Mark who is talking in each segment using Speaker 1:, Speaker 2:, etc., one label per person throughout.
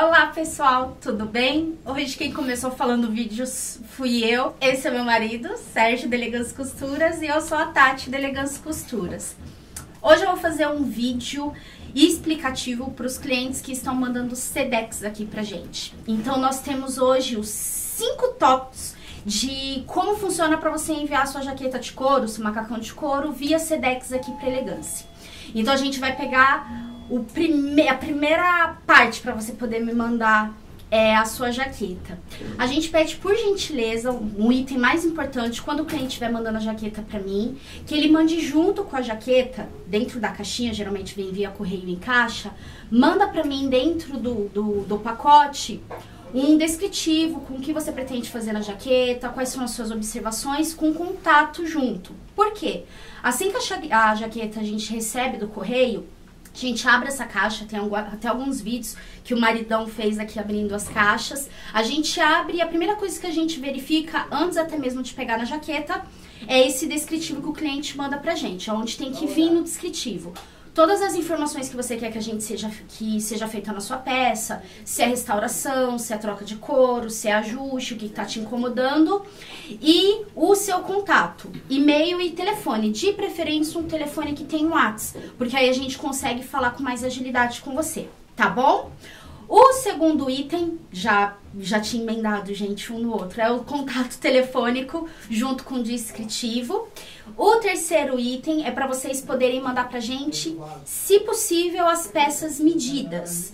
Speaker 1: Olá pessoal, tudo bem? Hoje quem começou falando vídeos fui eu, esse é meu marido, Sérgio Delegância Costuras e eu sou a Tati Delegância Costuras. Hoje eu vou fazer um vídeo explicativo para os clientes que estão mandando SEDEX aqui pra gente. Então nós temos hoje os cinco tópicos de como funciona para você enviar sua jaqueta de couro, seu macacão de couro via SEDEX aqui para elegância. Então a gente vai pegar o prime a primeira parte para você poder me mandar é a sua jaqueta. A gente pede por gentileza um item mais importante quando o cliente estiver mandando a jaqueta para mim, que ele mande junto com a jaqueta, dentro da caixinha, geralmente vem via correio em caixa, manda para mim dentro do, do, do pacote um descritivo com o que você pretende fazer na jaqueta, quais são as suas observações, com contato junto. Por quê? Assim que a, a jaqueta a gente recebe do correio, a gente abre essa caixa, tem até alguns vídeos que o maridão fez aqui abrindo as caixas. A gente abre e a primeira coisa que a gente verifica, antes até mesmo de pegar na jaqueta, é esse descritivo que o cliente manda pra gente, onde tem que vir no descritivo todas as informações que você quer que a gente seja que seja feita na sua peça, se é restauração, se é troca de couro, se é ajuste, o que está te incomodando e o seu contato, e-mail e telefone, de preferência um telefone que tem WhatsApp, porque aí a gente consegue falar com mais agilidade com você, tá bom? O segundo item, já, já tinha emendado, gente, um no outro, é o contato telefônico junto com o descritivo. O terceiro item é para vocês poderem mandar pra gente, se possível, as peças medidas.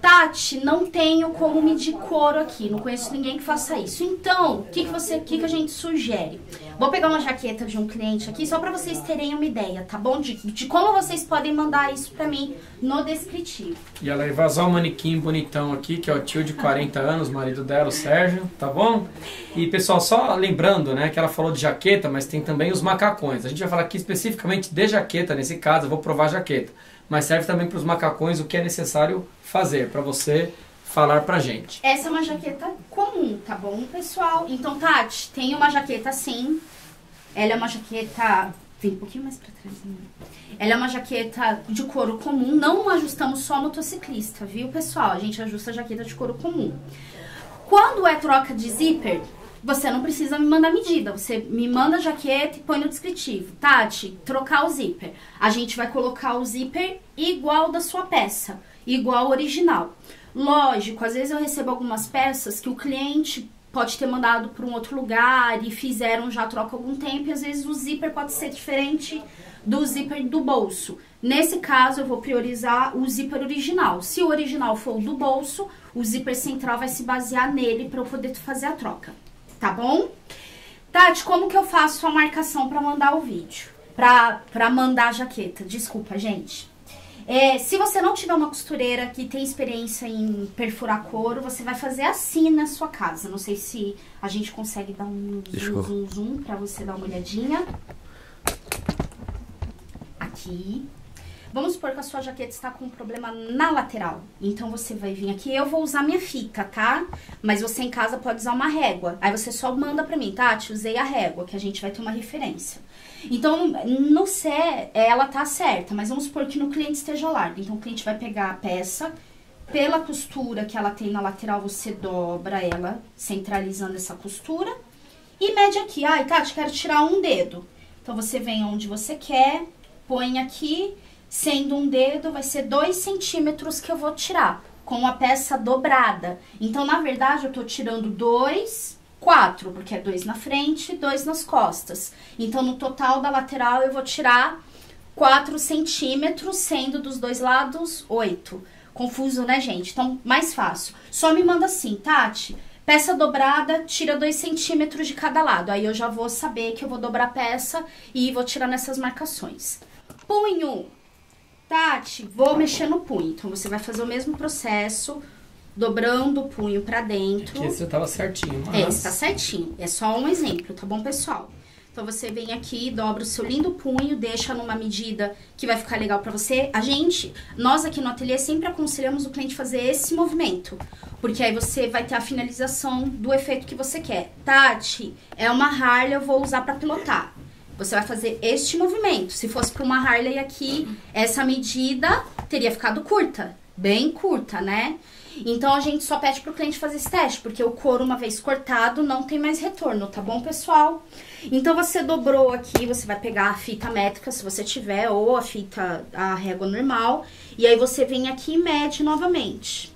Speaker 1: Tati, não tenho como medir couro aqui, não conheço ninguém que faça isso. Então, o que, que, você, que, que a gente sugere? Vou pegar uma jaqueta de um cliente aqui só para vocês terem uma ideia, tá bom? De, de como vocês podem mandar isso para mim no descritivo.
Speaker 2: E ela vai vazar o manequim bonitão aqui, que é o tio de 40 anos, marido dela, o Sérgio, tá bom? E pessoal, só lembrando, né, que ela falou de jaqueta, mas tem também os macacões. A gente vai falar aqui especificamente de jaqueta, nesse caso, eu vou provar jaqueta. Mas serve também para os macacões o que é necessário fazer para você falar pra gente.
Speaker 1: Essa é uma jaqueta comum, tá bom, pessoal? Então, Tati, tem uma jaqueta assim. Ela é uma jaqueta. Vem um pouquinho mais pra trás. Né? Ela é uma jaqueta de couro comum. Não ajustamos só motociclista, viu, pessoal? A gente ajusta a jaqueta de couro comum. Quando é troca de zíper, você não precisa me mandar medida. Você me manda a jaqueta e põe no descritivo. Tati, trocar o zíper. A gente vai colocar o zíper igual da sua peça, igual original. Lógico, às vezes eu recebo algumas peças que o cliente pode ter mandado para um outro lugar e fizeram já troca algum tempo, e às vezes o zíper pode ser diferente do zíper do bolso. Nesse caso, eu vou priorizar o zíper original. Se o original for o do bolso, o zíper central vai se basear nele para eu poder fazer a troca, tá bom? Tati, como que eu faço a marcação para mandar o vídeo? Para mandar a jaqueta? Desculpa, gente. É, se você não tiver uma costureira que tem experiência em perfurar couro, você vai fazer assim na sua casa. Não sei se a gente consegue dar um zoom, zoom, zoom pra você dar uma olhadinha. Aqui. Vamos supor que a sua jaqueta está com um problema na lateral. Então, você vai vir aqui. Eu vou usar minha fita, tá? Mas você em casa pode usar uma régua. Aí, você só manda pra mim, Tati, usei a régua, que a gente vai ter uma referência. Então, no sé, ela tá certa, mas vamos supor que no cliente esteja largo. Então, o cliente vai pegar a peça, pela costura que ela tem na lateral, você dobra ela, centralizando essa costura. E mede aqui. Ai, Tati, quero tirar um dedo. Então, você vem onde você quer, põe aqui, sendo um dedo, vai ser dois centímetros que eu vou tirar, com a peça dobrada. Então, na verdade, eu tô tirando dois quatro, porque é dois na frente dois nas costas. Então, no total da lateral, eu vou tirar 4 centímetros, sendo dos dois lados 8. Confuso, né, gente? Então, mais fácil. Só me manda assim, Tati, peça dobrada, tira 2 centímetros de cada lado. Aí eu já vou saber que eu vou dobrar a peça e vou tirar nessas marcações. Punho. Tati, vou mexer no punho. Então, você vai fazer o mesmo processo dobrando o punho para dentro.
Speaker 2: Aqui você tava certinho,
Speaker 1: mas... É, está certinho. É só um exemplo, tá bom, pessoal? Então, você vem aqui, dobra o seu lindo punho, deixa numa medida que vai ficar legal para você. A gente, nós aqui no ateliê sempre aconselhamos o cliente fazer esse movimento. Porque aí você vai ter a finalização do efeito que você quer. Tati, é uma Harley, eu vou usar para pilotar. Você vai fazer este movimento. Se fosse para uma Harley aqui, essa medida teria ficado curta. Bem curta, né? Então a gente só pede pro cliente fazer esse teste, porque o couro, uma vez cortado, não tem mais retorno, tá bom, pessoal? Então você dobrou aqui, você vai pegar a fita métrica, se você tiver, ou a fita, a régua normal, e aí você vem aqui e mede novamente.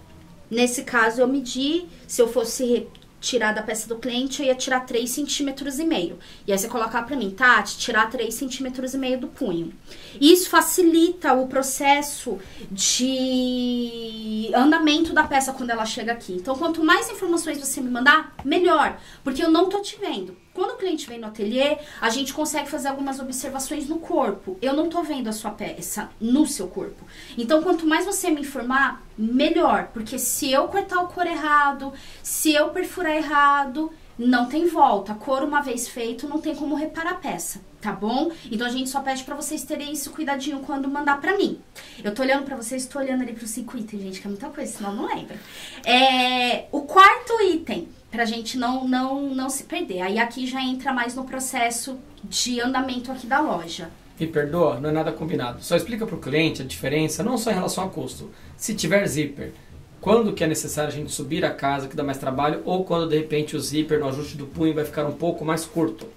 Speaker 1: Nesse caso, eu medi, se eu fosse tirar da peça do cliente, eu ia tirar 3 centímetros e meio. E aí você colocar pra mim, Tati, tirar 3 centímetros e meio do punho. Isso facilita o processo de andamento da peça quando ela chega aqui. Então, quanto mais informações você me mandar, melhor. Porque eu não tô te vendo. Quando o cliente vem no ateliê, a gente consegue fazer algumas observações no corpo. Eu não tô vendo a sua peça no seu corpo. Então, quanto mais você me informar, melhor. Porque se eu cortar o couro errado, se eu perfurar errado, não tem volta. Couro uma vez feito, não tem como reparar a peça, tá bom? Então a gente só pede para vocês terem esse cuidadinho quando mandar para mim. Eu tô olhando para vocês, tô olhando ali pro cinco itens, gente, que é muita coisa, senão não lembra. É, o quarto item pra gente não, não, não se perder. Aí aqui já entra mais no processo de andamento aqui da loja.
Speaker 2: Me perdoa, não é nada combinado. Só explica para o cliente a diferença, não só em relação a custo. Se tiver zíper, quando que é necessário a gente subir a casa, que dá mais trabalho, ou quando de repente o zíper no ajuste do punho vai ficar um pouco mais curto.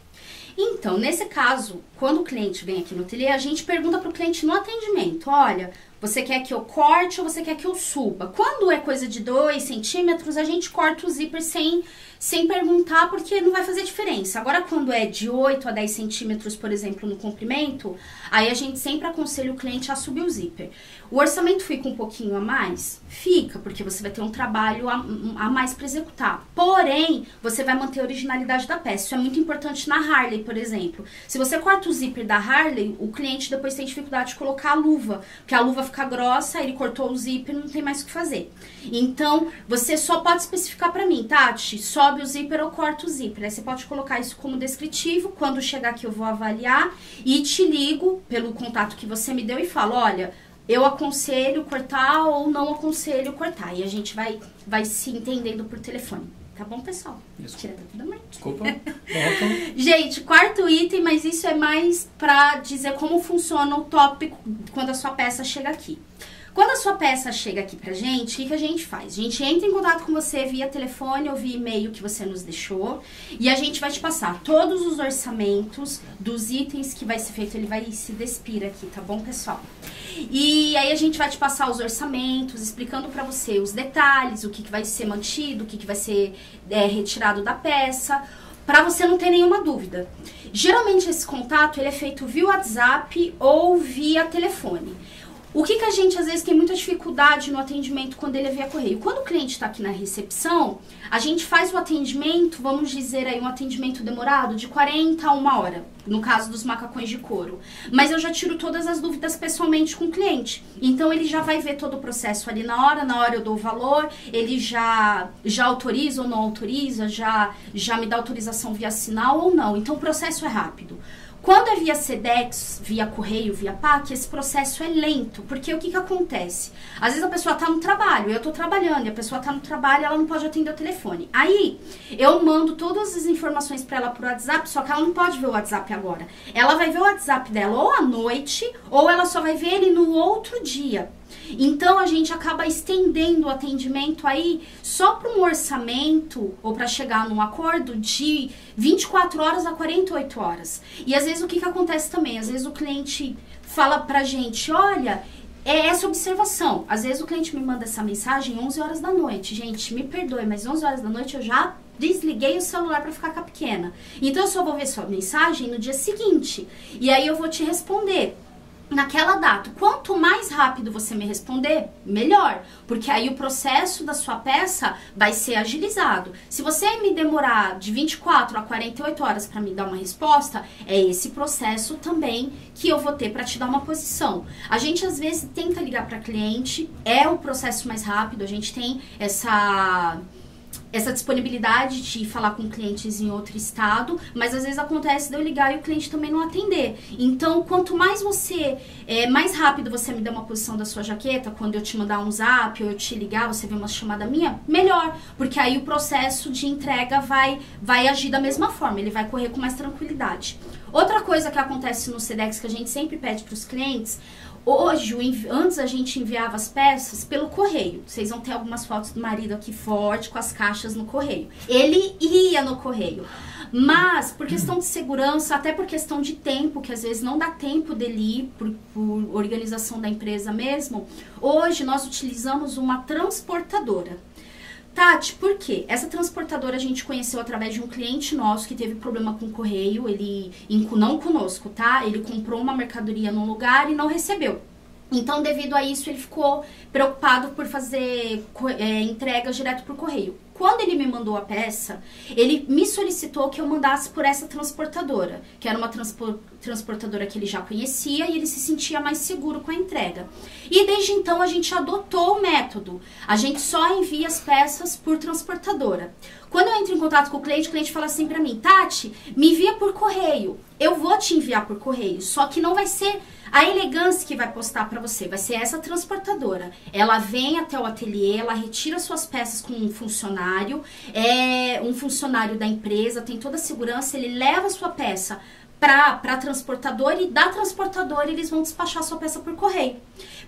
Speaker 1: Então, nesse caso, quando o cliente vem aqui no ateliê, a gente pergunta para o cliente no atendimento: olha, você quer que eu corte ou você quer que eu suba? Quando é coisa de 2 centímetros, a gente corta o zíper sem, sem perguntar, porque não vai fazer diferença. Agora, quando é de 8 a 10 centímetros, por exemplo, no comprimento, aí a gente sempre aconselha o cliente a subir o zíper. O orçamento fica um pouquinho a mais? Fica, porque você vai ter um trabalho a, a mais para executar. Porém, você vai manter a originalidade da peça. Isso é muito importante na Harley, por exemplo. Se você corta o zíper da Harley, o cliente depois tem dificuldade de colocar a luva, porque a luva fica grossa, ele cortou o zíper, não tem mais o que fazer. Então, você só pode especificar para mim, Tati, sobe o zíper ou corta o zíper. Aí você pode colocar isso como descritivo. Quando chegar aqui, eu vou avaliar e te ligo pelo contato que você me deu e falo: olha eu aconselho cortar ou não aconselho cortar. E a gente vai, vai se entendendo por telefone. Tá bom, pessoal?
Speaker 2: Desculpa.
Speaker 1: Tira da mãe.
Speaker 2: Desculpa.
Speaker 1: gente, quarto item, mas isso é mais pra dizer como funciona o tópico quando a sua peça chega aqui. Quando a sua peça chega aqui pra gente, o que, que a gente faz? A gente entra em contato com você via telefone ou via e-mail que você nos deixou e a gente vai te passar todos os orçamentos dos itens que vai ser feito. Ele vai se despir aqui, tá bom, pessoal? E aí a gente vai te passar os orçamentos, explicando para você os detalhes, o que, que vai ser mantido, o que, que vai ser é, retirado da peça, para você não ter nenhuma dúvida. Geralmente esse contato ele é feito via WhatsApp ou via telefone. O que, que a gente às vezes tem muita dificuldade no atendimento quando ele é via correio? Quando o cliente está aqui na recepção, a gente faz o atendimento, vamos dizer aí, um atendimento demorado de 40 a uma hora, no caso dos macacões de couro. Mas eu já tiro todas as dúvidas pessoalmente com o cliente. Então ele já vai ver todo o processo ali na hora, na hora eu dou o valor, ele já, já autoriza ou não autoriza, já, já me dá autorização via sinal ou não. Então o processo é rápido. Quando é via SEDEX, via correio, via PAC, esse processo é lento, porque o que, que acontece? Às vezes a pessoa está no trabalho, eu estou trabalhando, e a pessoa está no trabalho ela não pode atender o telefone. Aí, eu mando todas as informações para ela por WhatsApp, só que ela não pode ver o WhatsApp agora. Ela vai ver o WhatsApp dela ou à noite, ou ela só vai ver ele no outro dia. Então a gente acaba estendendo o atendimento aí só para um orçamento ou para chegar num acordo de 24 horas a 48 horas. E às vezes o que, que acontece também? Às vezes o cliente fala pra gente: olha, é essa observação. Às vezes o cliente me manda essa mensagem 11 horas da noite. Gente, me perdoe, mas 11 horas da noite eu já desliguei o celular para ficar com a pequena. Então eu só vou ver sua mensagem no dia seguinte. E aí eu vou te responder naquela data. Quanto mais rápido você me responder, melhor, porque aí o processo da sua peça vai ser agilizado. Se você me demorar de 24 a 48 horas para me dar uma resposta, é esse processo também que eu vou ter para te dar uma posição. A gente às vezes tenta ligar para cliente, é o processo mais rápido, a gente tem essa essa disponibilidade de falar com clientes em outro estado, mas às vezes acontece de eu ligar e o cliente também não atender. Então, quanto mais você, é, mais rápido você me der uma posição da sua jaqueta, quando eu te mandar um zap ou eu te ligar, você vê uma chamada minha, melhor, porque aí o processo de entrega vai, vai agir da mesma forma, ele vai correr com mais tranquilidade. Outra coisa que acontece no SEDEX que a gente sempre pede para os clientes, Hoje, antes a gente enviava as peças pelo correio. Vocês vão ter algumas fotos do marido aqui forte com as caixas no correio. Ele ia no correio. Mas, por questão de segurança, até por questão de tempo, que às vezes não dá tempo dele ir por, por organização da empresa mesmo, hoje nós utilizamos uma transportadora. Tati, por quê? Essa transportadora a gente conheceu através de um cliente nosso que teve problema com o correio, ele, não conosco, tá? Ele comprou uma mercadoria num lugar e não recebeu. Então, devido a isso, ele ficou preocupado por fazer é, entregas direto por correio. Quando ele me mandou a peça, ele me solicitou que eu mandasse por essa transportadora, que era uma transportadora que ele já conhecia e ele se sentia mais seguro com a entrega. E desde então a gente adotou o método. A gente só envia as peças por transportadora. Quando eu entro em contato com o cliente, o cliente fala assim para mim: "Tati, me envia por correio. Eu vou te enviar por correio, só que não vai ser a elegância que vai postar para você vai ser essa transportadora. Ela vem até o ateliê, ela retira suas peças com um funcionário, é um funcionário da empresa, tem toda a segurança, ele leva a sua peça para a transportadora e da transportadora eles vão despachar sua peça por correio.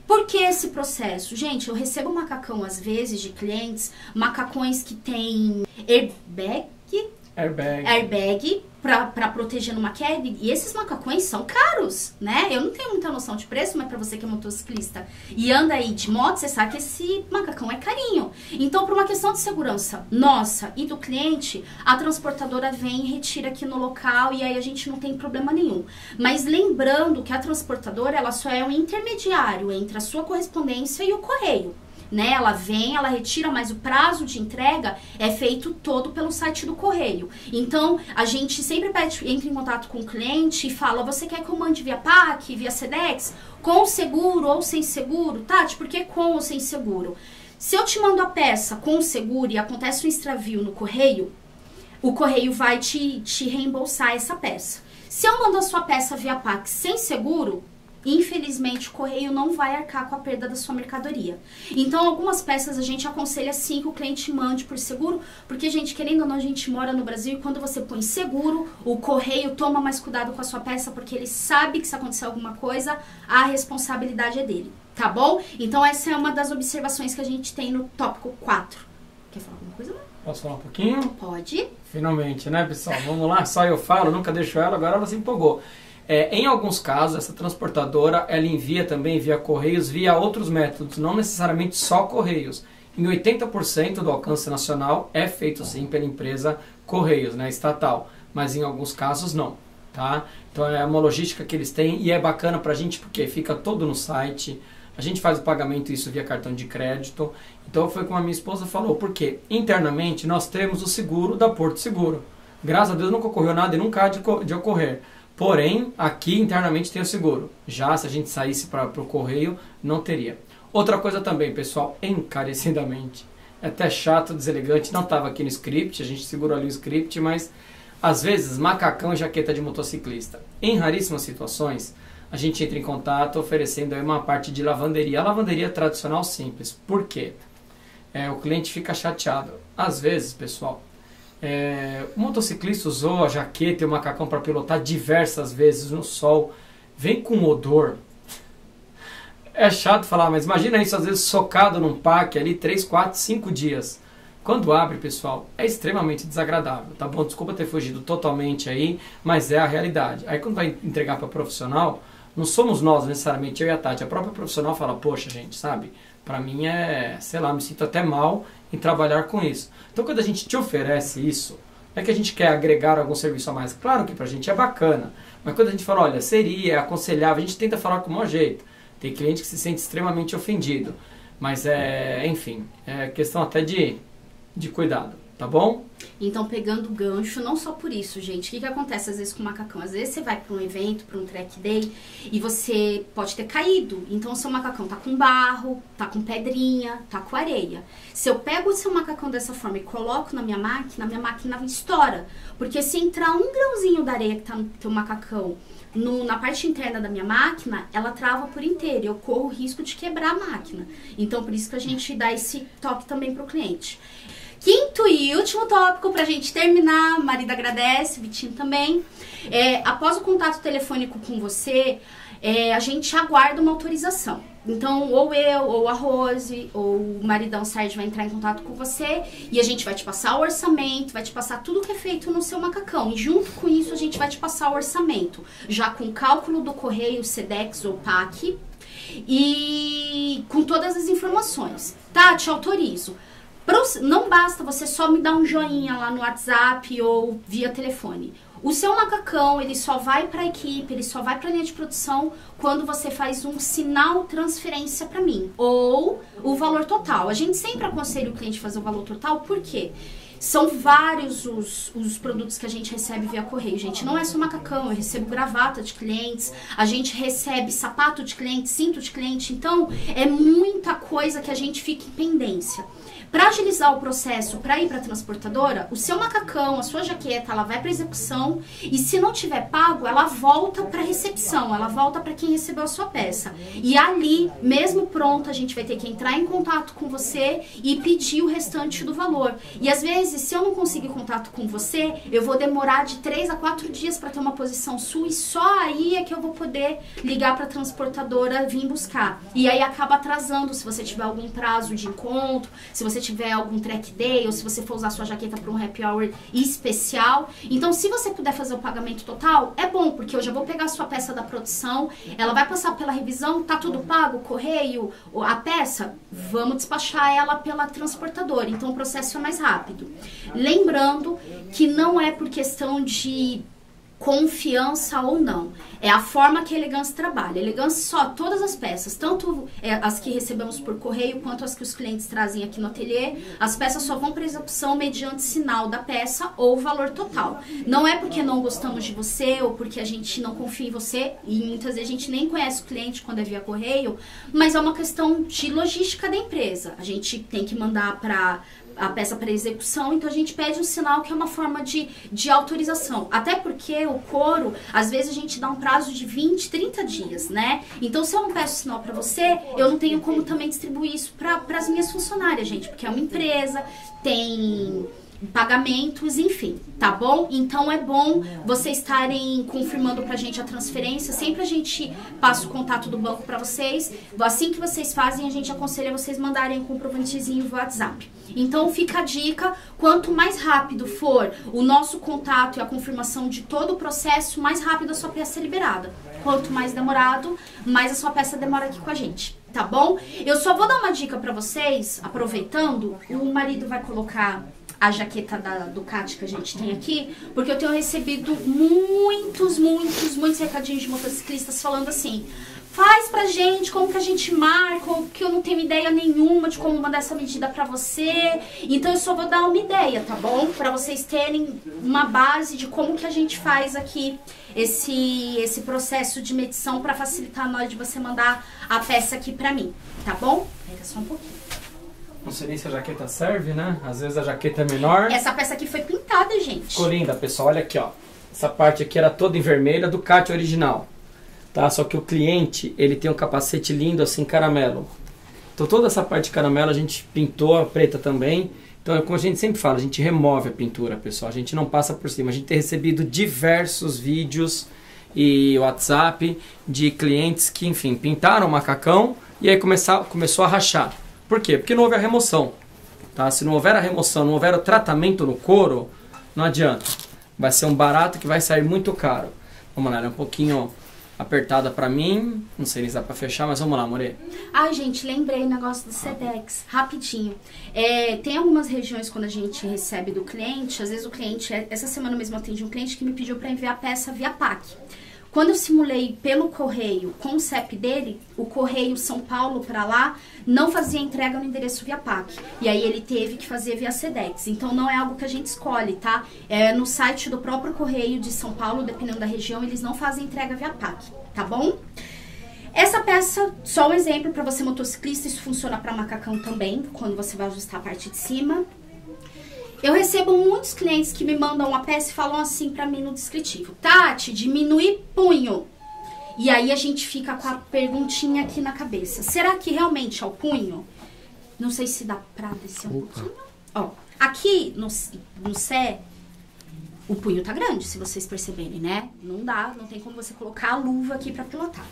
Speaker 1: Por que esse processo? Gente, eu recebo macacão às vezes de clientes, macacões que tem airbag,
Speaker 2: airbag,
Speaker 1: airbag para proteger numa queda. E esses macacões são caros, né? Eu não tenho muita noção de preço, mas para você que é motociclista e anda aí de moto, você sabe que esse macacão é carinho. Então, por uma questão de segurança nossa e do cliente, a transportadora vem e retira aqui no local e aí a gente não tem problema nenhum. Mas lembrando que a transportadora, ela só é um intermediário entre a sua correspondência e o correio né? Ela vem, ela retira, mas o prazo de entrega é feito todo pelo site do correio. Então, a gente sempre pede, entra em contato com o cliente e fala: você quer que eu mande via PAC, via SEDEX, com seguro ou sem seguro? Tati, por que com ou sem seguro? Se eu te mando a peça com seguro e acontece um extravio no correio, o correio vai te, te reembolsar essa peça. Se eu mando a sua peça via PAC sem seguro, Infelizmente, o correio não vai arcar com a perda da sua mercadoria. Então, algumas peças a gente aconselha sim que o cliente mande por seguro, porque, gente, querendo ou não, a gente mora no Brasil e quando você põe seguro, o correio toma mais cuidado com a sua peça, porque ele sabe que se acontecer alguma coisa, a responsabilidade é dele, tá bom? Então, essa é uma das observações que a gente tem no tópico 4. Quer falar alguma coisa?
Speaker 2: Posso falar um pouquinho?
Speaker 1: Pode.
Speaker 2: Finalmente, né, pessoal? Vamos lá, só eu falo, nunca deixo ela, agora ela se empolgou. É, em alguns casos, essa transportadora ela envia também via correios, via outros métodos, não necessariamente só correios. Em 80% do alcance nacional é feito sim pela empresa Correios, né, estatal, mas em alguns casos não. Tá? Então é uma logística que eles têm e é bacana para a gente porque fica todo no site. A gente faz o pagamento isso via cartão de crédito. Então foi como a minha esposa falou, porque internamente nós temos o seguro da Porto Seguro. Graças a Deus nunca ocorreu nada e nunca há de, de ocorrer. Porém, aqui internamente tem o seguro. Já se a gente saísse para o correio, não teria. Outra coisa também, pessoal, encarecidamente. É até chato, deselegante. Não estava aqui no script, a gente segurou ali o script, mas às vezes macacão e jaqueta de motociclista. Em raríssimas situações, a gente entra em contato oferecendo uma parte de lavanderia. A lavanderia tradicional simples. Por quê? É, o cliente fica chateado. Às vezes, pessoal, é, o motociclista usou a jaqueta e o macacão para pilotar diversas vezes no sol. Vem com odor. É chato falar, mas imagina isso às vezes socado num parque ali 3, 4, 5 dias. Quando abre, pessoal, é extremamente desagradável, tá bom? Desculpa ter fugido totalmente aí, mas é a realidade. Aí quando vai entregar para profissional, não somos nós necessariamente, eu e a Tati. A própria profissional fala, poxa, gente, sabe? Para mim é, sei lá, me sinto até mal em trabalhar com isso. Então, quando a gente te oferece isso, é que a gente quer agregar algum serviço a mais. Claro que para a gente é bacana, mas quando a gente fala, olha, seria aconselhável, a gente tenta falar com o maior jeito. Tem cliente que se sente extremamente ofendido, mas é, enfim, é questão até de, de cuidado tá bom?
Speaker 1: Então, pegando o gancho, não só por isso, gente. O que, que acontece às vezes com o macacão? Às vezes você vai para um evento, para um track day, e você pode ter caído. Então, seu macacão tá com barro, tá com pedrinha, tá com areia. Se eu pego o seu macacão dessa forma e coloco na minha máquina, a minha máquina estoura. Porque se entrar um grãozinho da areia que tá no teu macacão no, na parte interna da minha máquina, ela trava por inteiro. Eu corro o risco de quebrar a máquina. Então, por isso que a gente dá esse toque também pro cliente. Quinto e último tópico para a gente terminar, marido agradece, Vitinho também. É, após o contato telefônico com você, é, a gente aguarda uma autorização. Então, ou eu, ou a Rose, ou o maridão Sérgio vai entrar em contato com você e a gente vai te passar o orçamento, vai te passar tudo que é feito no seu macacão. E junto com isso, a gente vai te passar o orçamento, já com cálculo do correio, SEDEX ou PAC, e com todas as informações. Tá, te autorizo. Não basta você só me dar um joinha lá no WhatsApp ou via telefone. O seu macacão, ele só vai para a equipe, ele só vai para a linha de produção quando você faz um sinal transferência para mim ou o valor total. A gente sempre aconselha o cliente fazer o valor total, por quê? São vários os, os produtos que a gente recebe via correio, gente. Não é só macacão, eu recebo gravata de clientes, a gente recebe sapato de cliente, cinto de cliente. Então, é muita coisa que a gente fica em pendência. Para agilizar o processo, para ir para a transportadora, o seu macacão, a sua jaqueta, ela vai para execução e se não tiver pago, ela volta para recepção, ela volta para quem recebeu a sua peça. E ali, mesmo pronta, a gente vai ter que entrar em contato com você e pedir o restante do valor. E às vezes, se eu não conseguir contato com você, eu vou demorar de 3 a 4 dias para ter uma posição sua e só aí é que eu vou poder ligar para a transportadora vir buscar. E aí acaba atrasando se você tiver algum prazo de encontro, se você tiver algum track day ou se você for usar sua jaqueta para um happy hour especial. Então, se você puder fazer o pagamento total, é bom, porque eu já vou pegar a sua peça da produção, ela vai passar pela revisão, tá tudo pago, correio, a peça, vamos despachar ela pela transportadora. Então, o processo é mais rápido. Lembrando que não é por questão de confiança ou não. É a forma que a Elegância trabalha. Elegância só todas as peças, tanto é, as que recebemos por correio quanto as que os clientes trazem aqui no ateliê, as peças só vão para execução mediante sinal da peça ou valor total. Não é porque não gostamos de você ou porque a gente não confia em você e muitas vezes a gente nem conhece o cliente quando é via correio, mas é uma questão de logística da empresa. A gente tem que mandar para a peça para execução, então a gente pede um sinal que é uma forma de, de autorização. Até porque o couro, às vezes a gente dá um prazo de 20, 30 dias, né? Então se eu não peço sinal para você, eu não tenho como também distribuir isso para as minhas funcionárias, gente, porque é uma empresa, tem pagamentos, enfim, tá bom? Então é bom vocês estarem confirmando pra gente a transferência. Sempre a gente passa o contato do banco para vocês. Assim que vocês fazem, a gente aconselha vocês mandarem um comprovantezinho no WhatsApp. Então fica a dica, quanto mais rápido for o nosso contato e a confirmação de todo o processo, mais rápido a sua peça é liberada. Quanto mais demorado, mais a sua peça demora aqui com a gente tá bom? Eu só vou dar uma dica para vocês, aproveitando, o marido vai colocar a jaqueta da Ducati que a gente tem aqui, porque eu tenho recebido muitos, muitos, muitos recadinhos de motociclistas falando assim: faz pra gente como que a gente marca, que eu não tenho ideia nenhuma de como mandar essa medida pra você. Então eu só vou dar uma ideia, tá bom? Pra vocês terem uma base de como que a gente faz aqui esse, esse processo de medição para facilitar na hora de você mandar a peça aqui pra mim, tá bom? Pega só um pouquinho.
Speaker 2: Não sei nem se a jaqueta serve, né? Às vezes a jaqueta é menor.
Speaker 1: Essa peça aqui foi pintada, gente.
Speaker 2: Ficou linda, pessoal. Olha aqui, ó. Essa parte aqui era toda em vermelho, a Ducati original. Tá? Só que o cliente, ele tem um capacete lindo assim, caramelo. Então toda essa parte de caramelo a gente pintou, a preta também. Então, como a gente sempre fala, a gente remove a pintura, pessoal. A gente não passa por cima. A gente tem recebido diversos vídeos e WhatsApp de clientes que, enfim, pintaram o macacão e aí começar, começou a rachar. Por quê? Porque não houve a remoção. Tá? Se não houver a remoção, não houver o tratamento no couro, não adianta. Vai ser um barato que vai sair muito caro. Vamos lá, ela é um pouquinho apertada para mim. Não sei se dá pra fechar, mas vamos lá, More.
Speaker 1: Ai, gente, lembrei o negócio do Sedex. Rapidinho. É, tem algumas regiões quando a gente recebe do cliente, às vezes o cliente, essa semana mesmo atendi um cliente que me pediu para enviar a peça via PAC. Quando eu simulei pelo correio com o CEP dele, o correio São Paulo para lá não fazia entrega no endereço via PAC. E aí ele teve que fazer via SEDEX. Então não é algo que a gente escolhe, tá? É no site do próprio correio de São Paulo, dependendo da região, eles não fazem entrega via PAC, tá bom? Essa peça, só um exemplo para você motociclista, isso funciona para macacão também, quando você vai ajustar a parte de cima. Eu recebo muitos clientes que me mandam uma peça e falam assim para mim no descritivo: Tati, diminui punho. E aí a gente fica com a perguntinha aqui na cabeça: será que realmente é o punho? Não sei se dá pra descer um Opa. pouquinho. Ó, aqui no, no Sé, o punho tá grande, se vocês perceberem, né? Não dá, não tem como você colocar a luva aqui para pilotar.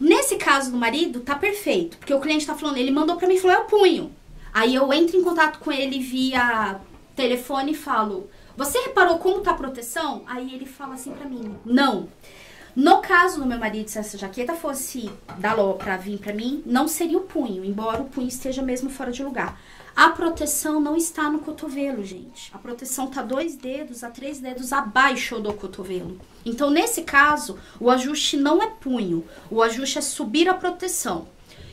Speaker 1: Nesse caso do marido, tá perfeito, porque o cliente tá falando, ele mandou pra mim e falou, é o punho. Aí eu entro em contato com ele via telefone e falo, você reparou como tá a proteção? Aí ele fala assim pra mim, não. No caso do meu marido, se essa jaqueta fosse da Ló pra vir pra mim, não seria o punho, embora o punho esteja mesmo fora de lugar. A proteção não está no cotovelo, gente. A proteção tá dois dedos a três dedos abaixo do cotovelo. Então, nesse caso, o ajuste não é punho. O ajuste é subir a proteção.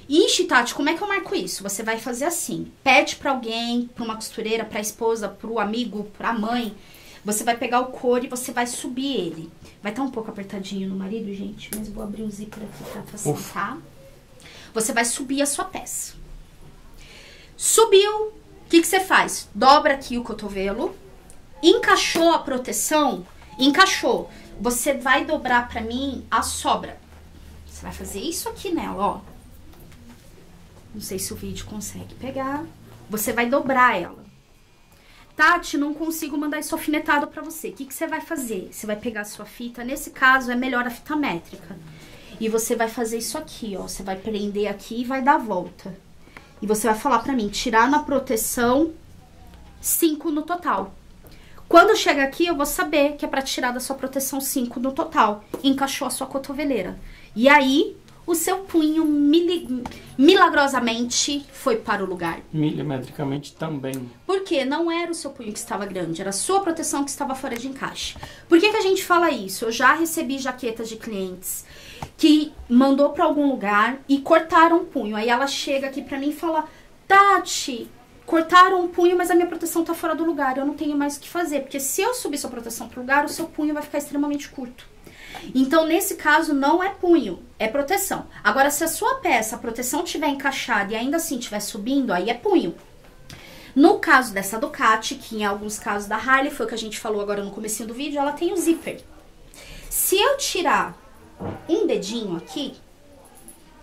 Speaker 1: Ixi, Tati, como é que eu marco isso? Você vai fazer assim. Pede para alguém, para uma costureira, para a esposa, para o amigo, para a mãe. Você vai pegar o couro e você vai subir ele. Vai estar tá um pouco apertadinho no marido, gente, mas vou abrir o zíper aqui para facilitar. Você vai subir a sua peça. Subiu, o que, que você faz? Dobra aqui o cotovelo, encaixou a proteção, encaixou. Você vai dobrar pra mim a sobra. Você vai fazer isso aqui nela, ó. Não sei se o vídeo consegue pegar. Você vai dobrar ela. Tati, não consigo mandar isso alfinetado pra você. O que, que você vai fazer? Você vai pegar a sua fita, nesse caso é melhor a fita métrica. E você vai fazer isso aqui, ó. Você vai prender aqui e vai dar a volta. E você vai falar pra mim, tirar na proteção 5 no total. Quando chega aqui, eu vou saber que é pra tirar da sua proteção 5 no total. Encaixou a sua cotoveleira. E aí, o seu punho milagrosamente foi para o lugar.
Speaker 2: Milimetricamente também.
Speaker 1: Porque não era o seu punho que estava grande, era a sua proteção que estava fora de encaixe. Por que, que a gente fala isso? Eu já recebi jaquetas de clientes que mandou para algum lugar e cortaram o punho. Aí ela chega aqui para mim e fala: Tati, cortaram o punho, mas a minha proteção tá fora do lugar. Eu não tenho mais o que fazer. Porque se eu subir sua proteção pro lugar, o seu punho vai ficar extremamente curto. Então, nesse caso, não é punho, é proteção. Agora, se a sua peça, a proteção estiver encaixada e ainda assim estiver subindo, aí é punho. No caso dessa Ducati, que em alguns casos da Harley, foi o que a gente falou agora no começo do vídeo, ela tem o zíper. Se eu tirar um dedinho aqui,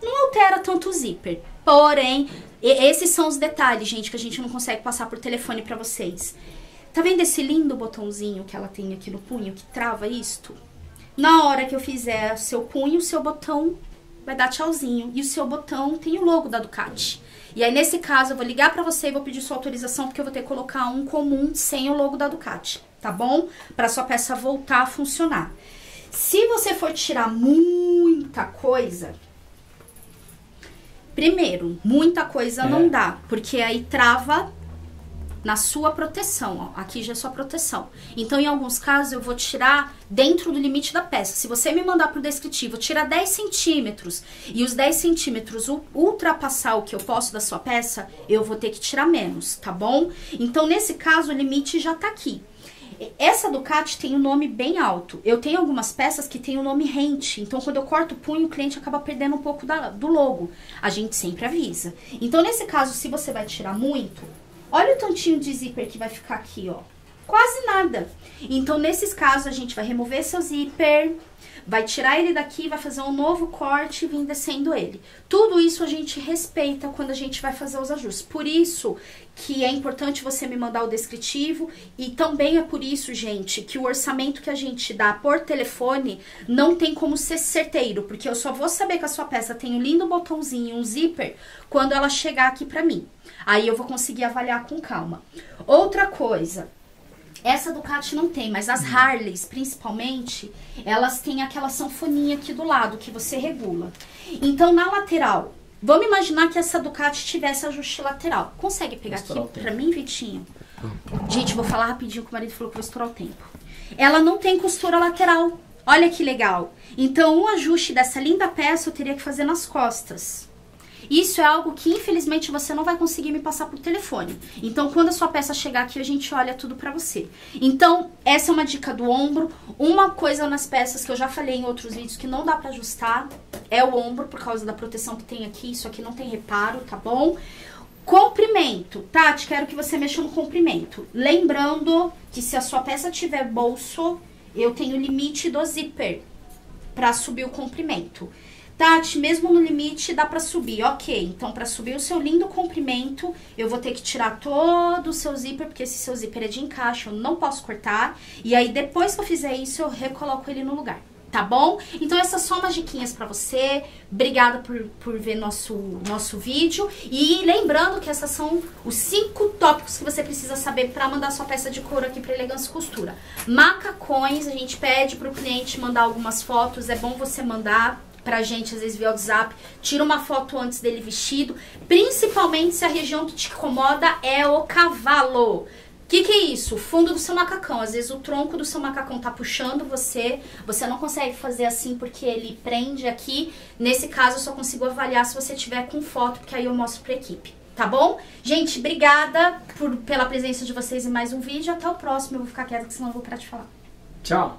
Speaker 1: não altera tanto o zíper. Porém, esses são os detalhes, gente, que a gente não consegue passar por telefone para vocês. Tá vendo esse lindo botãozinho que ela tem aqui no punho, que trava isto? Na hora que eu fizer o seu punho, o seu botão vai dar tchauzinho. E o seu botão tem o logo da Ducati. E aí, nesse caso, eu vou ligar para você e vou pedir sua autorização, porque eu vou ter que colocar um comum sem o logo da Ducati, tá bom? Para sua peça voltar a funcionar. Se você for tirar muita coisa, primeiro, muita coisa é. não dá, porque aí trava na sua proteção, ó. Aqui já é sua proteção. Então, em alguns casos, eu vou tirar dentro do limite da peça. Se você me mandar pro descritivo, tira 10 centímetros e os 10 centímetros ultrapassar o que eu posso da sua peça, eu vou ter que tirar menos, tá bom? Então, nesse caso, o limite já tá aqui. Essa Ducati tem um nome bem alto. Eu tenho algumas peças que tem o nome rente. Então, quando eu corto o punho, o cliente acaba perdendo um pouco da, do logo. A gente sempre avisa. Então, nesse caso, se você vai tirar muito, olha o tantinho de zíper que vai ficar aqui, ó. Quase nada. Então, nesses casos, a gente vai remover seu zíper, vai tirar ele daqui, vai fazer um novo corte e vir descendo ele. Tudo isso a gente respeita quando a gente vai fazer os ajustes. Por isso que é importante você me mandar o descritivo e também é por isso, gente, que o orçamento que a gente dá por telefone não tem como ser certeiro, porque eu só vou saber que a sua peça tem um lindo botãozinho, um zíper, quando ela chegar aqui pra mim. Aí eu vou conseguir avaliar com calma. Outra coisa, essa Ducati não tem, mas as Harleys, principalmente, elas têm aquela sanfoninha aqui do lado que você regula. Então, na lateral, vamos imaginar que essa Ducati tivesse ajuste lateral. Consegue pegar aqui pra mim, Vitinho? Gente, vou falar rapidinho que o marido falou que vou estourar o tempo. Ela não tem costura lateral. Olha que legal. Então, o ajuste dessa linda peça eu teria que fazer nas costas. Isso é algo que infelizmente você não vai conseguir me passar por telefone. Então, quando a sua peça chegar aqui, a gente olha tudo para você. Então, essa é uma dica do ombro. Uma coisa nas peças que eu já falei em outros vídeos que não dá para ajustar é o ombro por causa da proteção que tem aqui. Isso aqui não tem reparo, tá bom? Comprimento. Tati, quero que você mexa no comprimento. Lembrando que se a sua peça tiver bolso, eu tenho limite do zíper para subir o comprimento. Tati, mesmo no limite dá para subir. Ok, então para subir o seu lindo comprimento, eu vou ter que tirar todo o seu zíper, porque esse seu zíper é de encaixe, eu não posso cortar. E aí depois que eu fizer isso, eu recoloco ele no lugar. tá bom? Então essas são umas diquinhas para você. Obrigada por, por ver nosso, nosso vídeo. E lembrando que essas são os cinco tópicos que você precisa saber para mandar sua peça de couro aqui para Elegância Costura. Macacões, a gente pede pro cliente mandar algumas fotos, é bom você mandar pra gente, às vezes via WhatsApp, tira uma foto antes dele vestido, principalmente se a região que te incomoda é o cavalo que, que é isso? O fundo do seu macacão. Às vezes o tronco do seu macacão tá puxando você, você não consegue fazer assim porque ele prende aqui. Nesse caso, eu só consigo avaliar se você tiver com foto, porque aí eu mostro pra equipe. Tá bom? Gente, obrigada por, pela presença de vocês em mais um vídeo. Até o próximo. Eu vou ficar quieta, senão eu vou parar de falar.
Speaker 2: Tchau.